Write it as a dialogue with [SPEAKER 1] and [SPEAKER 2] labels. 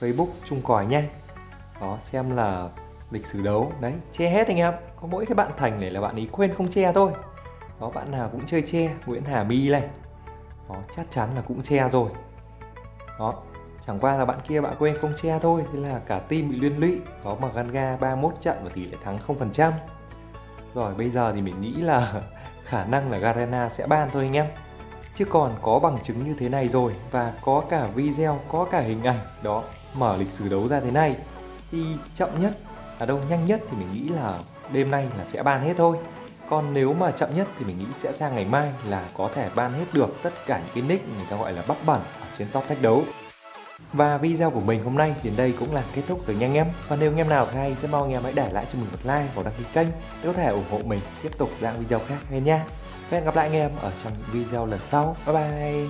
[SPEAKER 1] Facebook chung còi nha Đó, xem là lịch sử đấu. Đấy, che hết anh em. Có mỗi cái bạn Thành này là bạn ấy quên không che thôi. Đó bạn nào cũng chơi che. Nguyễn Hà My này. Đó, chắc chắn là cũng che rồi. Đó, Chẳng qua là bạn kia bạn quên không che thôi. Thế là cả team bị liên lụy. Có mà Ganga 31 trận và tỷ lệ thắng 0% Rồi, bây giờ thì mình nghĩ là khả năng là Garena sẽ ban thôi anh em chứ còn có bằng chứng như thế này rồi và có cả video, có cả hình ảnh đó mở lịch sử đấu ra thế này, thì chậm nhất à đâu, nhanh nhất thì mình nghĩ là đêm nay là sẽ ban hết thôi. Còn nếu mà chậm nhất thì mình nghĩ sẽ sang ngày mai là có thể ban hết được tất cả những cái nick người ta gọi là bắp bẩn ở trên top thách đấu. Và video của mình hôm nay đến đây cũng là kết thúc rồi nha anh em. Và nếu anh em nào hay sẽ mong anh em hãy để lại cho mình một like và đăng ký kênh để có thể ủng hộ mình tiếp tục ra video khác hay nha. Và hẹn gặp lại anh em ở trong những video lần sau. Bye bye.